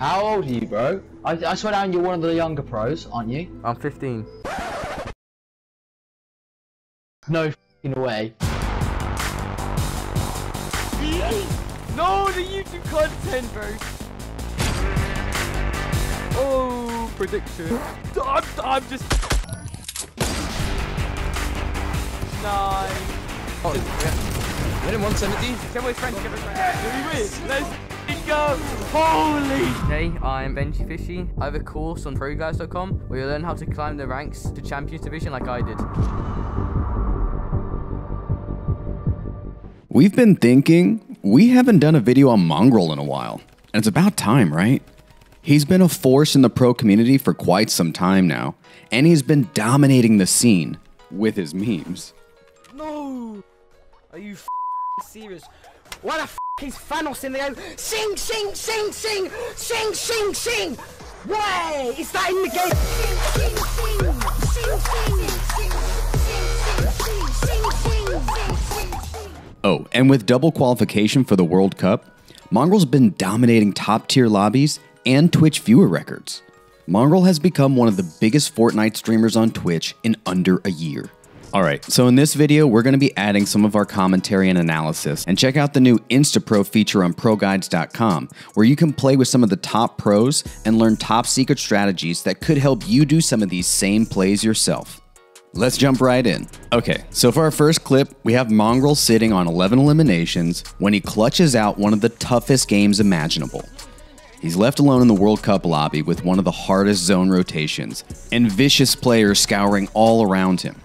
How old are you, bro? I, I swear down you're one of the younger pros, aren't you? I'm 15. No f***ing way. No, the YouTube content, bro. Oh, prediction. I'm, I'm just. Nine. Oh, yeah. Win in 170? Get away, friend. Get away, friend. We win. Let's go. Holy. Hey, I'm Benjy Fishy. I have a course on ProGuides.com where you learn how to climb the ranks to Champions Division like I did. We've been thinking we haven't done a video on Mongraal in a while, and it's about time, right? He's been a force in the pro community for quite some time now, and he's been dominating the scene with his memes. No! Are you serious? Why the f is Thanos in the game? Sing, sing, sing, sing, sing, sing, sing. Way, is that in the game? Sing, sing, sing. Oh, and with double qualification for the World Cup, Mongraal's been dominating top tier lobbies and Twitch viewer records. Mongraal has become one of the biggest Fortnite streamers on Twitch in under a year. Alright, so in this video, we're going to be adding some of our commentary and analysis, and check out the new InstaPro feature on ProGuides.com, where you can play with some of the top pros and learn top secret strategies that could help you do some of these same plays yourself. Let's jump right in. Okay, so for our first clip, we have Mongraal sitting on 11 eliminations when he clutches out one of the toughest games imaginable. He's left alone in the World Cup lobby with one of the hardest zone rotations and vicious players scouring all around him.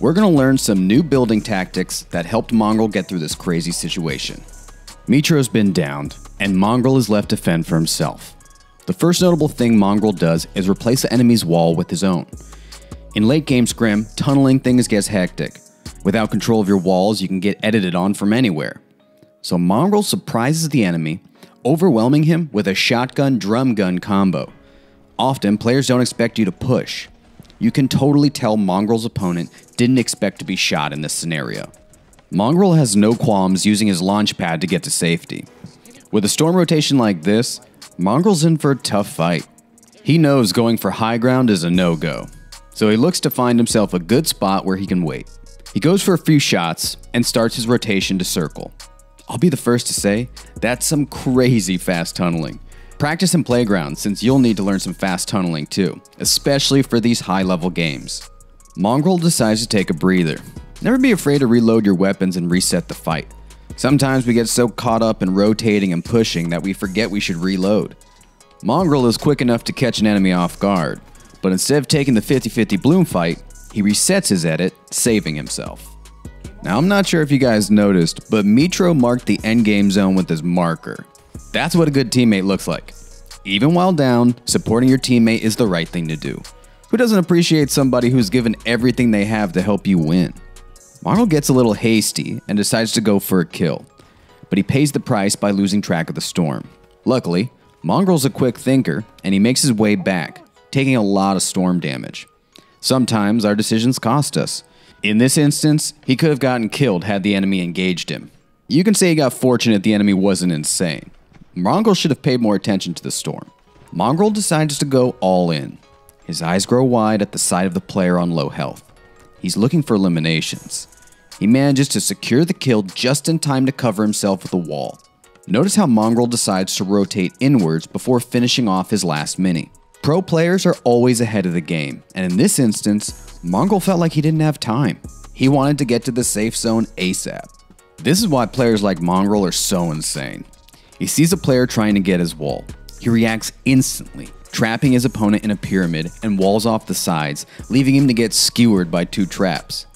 We're going to learn some new building tactics that helped Mongraal get through this crazy situation. Mitro's been downed, and Mongraal is left to fend for himself. The first notable thing Mongraal does is replace the enemy's wall with his own. In late game scrim, tunneling things gets hectic. Without control of your walls, you can get edited on from anywhere. So Mongraal surprises the enemy, overwhelming him with a shotgun drum gun combo. Often, players don't expect you to push. You can totally tell Mongraal's opponent didn't expect to be shot in this scenario. Mongraal has no qualms using his launch pad to get to safety. With a storm rotation like this, Mongraal's in for a tough fight. He knows going for high ground is a no-go, so he looks to find himself a good spot where he can wait. He goes for a few shots and starts his rotation to circle. I'll be the first to say, that's some crazy fast tunneling. Practice in playground since you'll need to learn some fast tunneling too, especially for these high level games. Mongraal decides to take a breather. Never be afraid to reload your weapons and reset the fight. Sometimes we get so caught up in rotating and pushing that we forget we should reload. Mongraal is quick enough to catch an enemy off guard, but instead of taking the 50-50 bloom fight, he resets his edit, saving himself. Now I'm not sure if you guys noticed, but Mitro marked the endgame zone with his marker. That's what a good teammate looks like. Even while down, supporting your teammate is the right thing to do. Who doesn't appreciate somebody who's given everything they have to help you win? Mongraal gets a little hasty and decides to go for a kill, but he pays the price by losing track of the storm. Luckily, Mongraal's a quick thinker and he makes his way back, taking a lot of storm damage. Sometimes our decisions cost us. In this instance, he could have gotten killed had the enemy engaged him. You can say he got fortunate the enemy wasn't insane. Mongraal should have paid more attention to the storm. Mongraal decides to go all in. His eyes grow wide at the sight of the player on low health. He's looking for eliminations. He manages to secure the kill just in time to cover himself with a wall. Notice how Mongraal decides to rotate inwards before finishing off his last mini. Pro players are always ahead of the game, and in this instance, Mongraal felt like he didn't have time. He wanted to get to the safe zone ASAP. This is why players like Mongraal are so insane. He sees a player trying to get his wall. He reacts instantly, trapping his opponent in a pyramid and walls off the sides, leaving him to get skewered by two traps.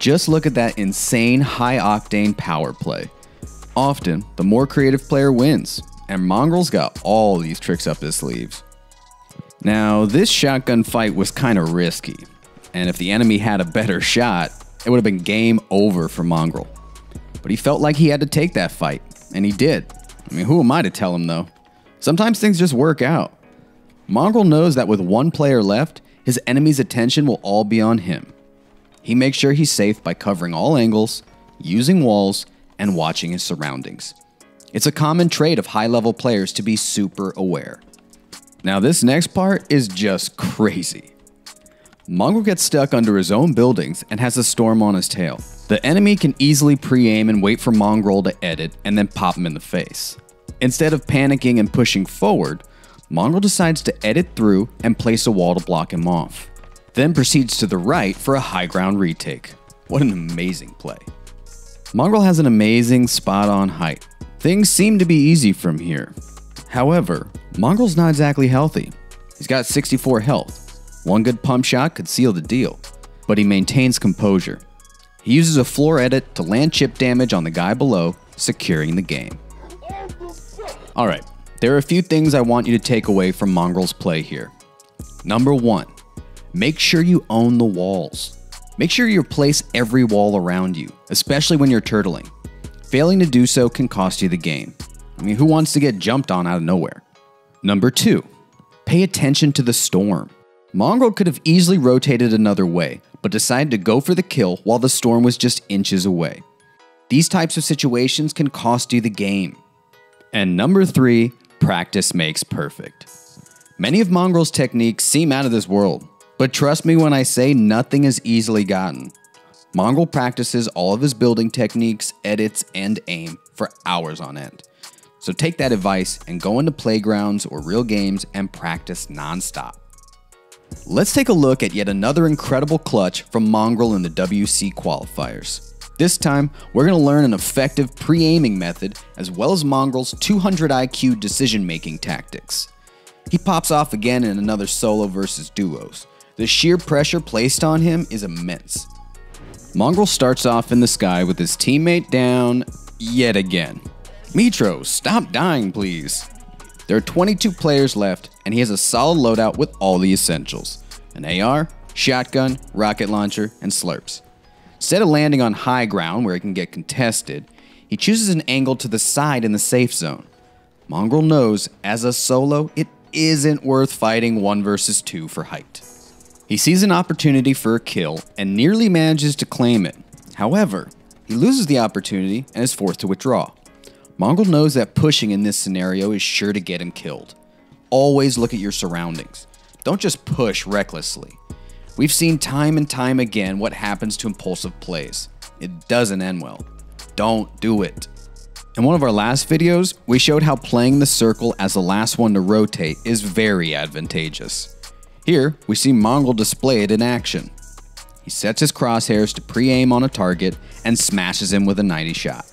Just look at that insane high octane power play. Often, the more creative player wins, and Mongraal's got all these tricks up his sleeves. Now, this shotgun fight was kinda risky, and if the enemy had a better shot, it would have been game over for Mongraal. But he felt like he had to take that fight, and he did. I mean, who am I to tell him though? Sometimes things just work out. Mongraal knows that with one player left, his enemy's attention will all be on him. He makes sure he's safe by covering all angles, using walls, and watching his surroundings. It's a common trait of high level players to be super aware. Now, this next part is just crazy. Mongraal gets stuck under his own buildings and has a storm on his tail. The enemy can easily pre aim and wait for Mongraal to edit and then pop him in the face. Instead of panicking and pushing forward, Mongraal decides to edit through and place a wall to block him off. Then proceeds to the right for a high ground retake. What an amazing play. Mongraal has an amazing spot on height. Things seem to be easy from here. However, Mongraal's not exactly healthy. He's got 64 health. One good pump shot could seal the deal, but he maintains composure. He uses a floor edit to land chip damage on the guy below, securing the game. Alright, there are a few things I want you to take away from Mongraal's play here. Number one, make sure you own the walls. Make sure you place every wall around you, especially when you're turtling. Failing to do so can cost you the game. I mean, who wants to get jumped on out of nowhere? Number two, pay attention to the storm. Mongraal could have easily rotated another way, but decided to go for the kill while the storm was just inches away. These types of situations can cost you the game. And number three, practice makes perfect. Many of Mongraal's techniques seem out of this world, but trust me when I say nothing is easily gotten. Mongraal practices all of his building techniques, edits, and aim for hours on end. So take that advice and go into playgrounds or real games and practice nonstop. Let's take a look at yet another incredible clutch from Mongraal in the WC qualifiers. This time, we're going to learn an effective pre-aiming method as well as Mongraal's 200 IQ decision-making tactics. He pops off again in another solo versus duos. The sheer pressure placed on him is immense. Mongraal starts off in the sky with his teammate down yet again. Mitro, stop dying please. There are 22 players left, and he has a solid loadout with all the essentials an AR, shotgun, rocket launcher, and slurps. Instead of landing on high ground where he can get contested, he chooses an angle to the side in the safe zone. Mongraal knows, as a solo, it isn't worth fighting 1 versus 2 for height. He sees an opportunity for a kill and nearly manages to claim it. However, he loses the opportunity and is forced to withdraw. Mongraal knows that pushing in this scenario is sure to get him killed. Always look at your surroundings. Don't just push recklessly. We've seen time and time again what happens to impulsive plays. It doesn't end well. Don't do it. In one of our last videos, we showed how playing the circle as the last one to rotate is very advantageous. Here, we see Mongraal display it in action. He sets his crosshairs to pre-aim on a target and smashes him with a 90 shot.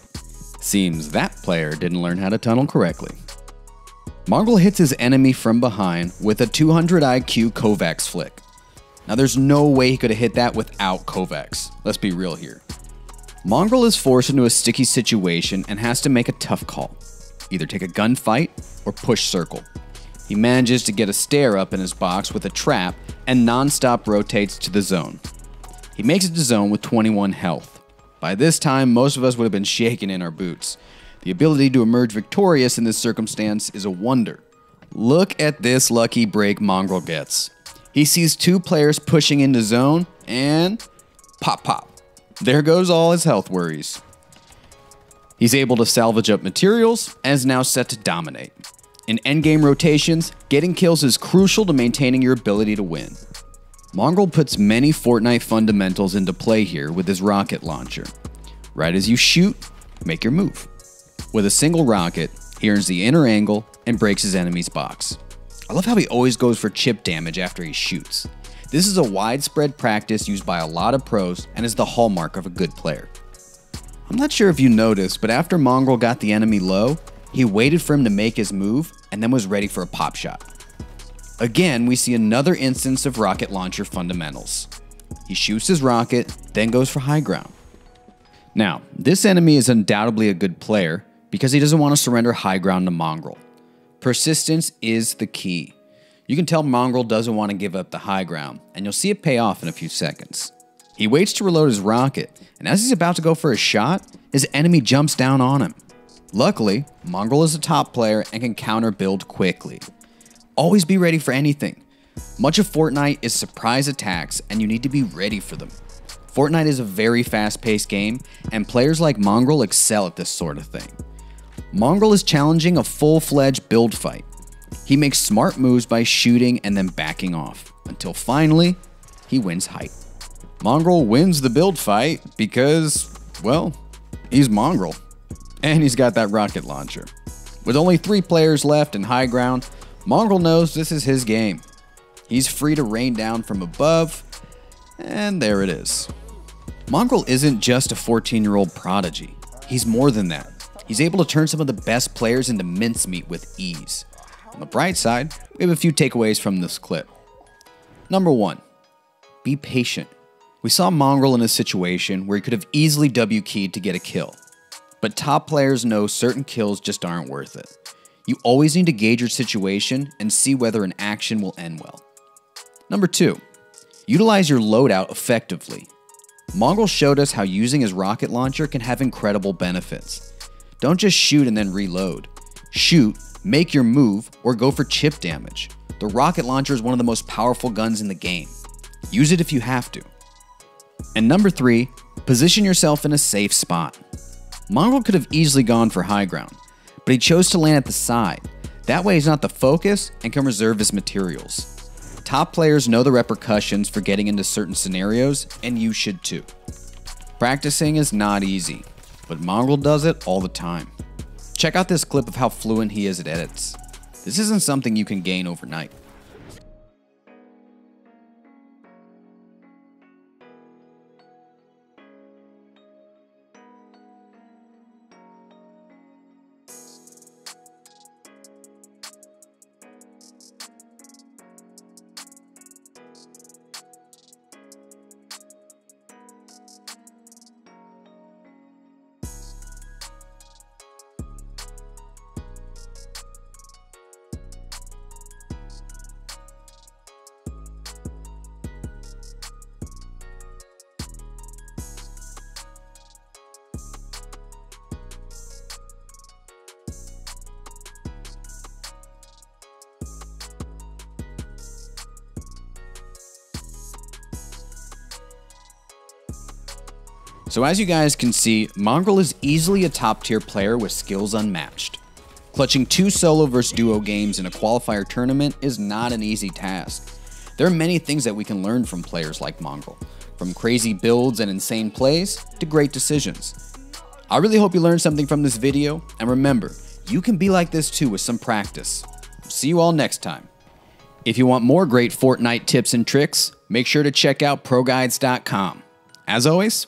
Seems that player didn't learn how to tunnel correctly. Mongraal hits his enemy from behind with a 200 IQ Kovaak's flick. Now, there's no way he could have hit that without Kovaak's. Let's be real here. Mongraal is forced into a sticky situation and has to make a tough call either take a gunfight or push circle. He manages to get a stare up in his box with a trap and non stop rotates to the zone. He makes it to zone with 21 health. By this time, most of us would have been shaking in our boots. The ability to emerge victorious in this circumstance is a wonder. Look at this lucky break Mongraal gets. He sees two players pushing into zone, and pop pop. There goes all his health worries. He's able to salvage up materials and is now set to dominate. In endgame rotations, getting kills is crucial to maintaining your ability to win. Mongraal puts many Fortnite fundamentals into play here with his rocket launcher. Right as you shoot, make your move. With a single rocket, he earns the inner angle and breaks his enemy's box. I love how he always goes for chip damage after he shoots. This is a widespread practice used by a lot of pros and is the hallmark of a good player. I'm not sure if you noticed, but after Mongraal got the enemy low, he waited for him to make his move and then was ready for a pop shot. Again, we see another instance of rocket launcher fundamentals. He shoots his rocket, then goes for high ground. Now, this enemy is undoubtedly a good player because he doesn't want to surrender high ground to Mongraal. Persistence is the key. You can tell Mongraal doesn't want to give up the high ground, and you'll see it pay off in a few seconds. He waits to reload his rocket, and as he's about to go for a shot, his enemy jumps down on him. Luckily, Mongraal is a top player and can counter build quickly. Always be ready for anything. Much of Fortnite is surprise attacks, and you need to be ready for them. Fortnite is a very fast paced game, and players like Mongraal excel at this sort of thing. Mongraal is challenging a full fledged build fight. He makes smart moves by shooting and then backing off, until finally, he wins height. Mongraal wins the build fight because, well, he's Mongraal. And he's got that rocket launcher. With only three players left in high ground, Mongraal knows this is his game. He's free to rain down from above, and there it is. Mongraal isn't just a 14 year old prodigy, he's more than that. He's able to turn some of the best players into mincemeat with ease. On the bright side, we have a few takeaways from this clip. Number one, be patient. We saw Mongraal in a situation where he could have easily W keyed to get a kill. But top players know certain kills just aren't worth it. You always need to gauge your situation and see whether an action will end well. Number two, utilize your loadout effectively. Mongraal showed us how using his rocket launcher can have incredible benefits. Don't just shoot and then reload. Shoot, make your move, or go for chip damage. The rocket launcher is one of the most powerful guns in the game. Use it if you have to. And number three, position yourself in a safe spot. Mongraal could have easily gone for high ground, but he chose to land at the side. That way he's not the focus and can reserve his materials. Top players know the repercussions for getting into certain scenarios, and you should too. Practicing is not easy, but Mongraal does it all the time. Check out this clip of how fluent he is at edits. This isn't something you can gain overnight. So as you guys can see, Mongraal is easily a top tier player with skills unmatched. Clutching two solo versus duo games in a qualifier tournament is not an easy task. There are many things that we can learn from players like Mongraal, from crazy builds and insane plays to great decisions. I really hope you learned something from this video, and remember, you can be like this too with some practice. See you all next time. If you want more great Fortnite tips and tricks, make sure to check out ProGuides.com. As always,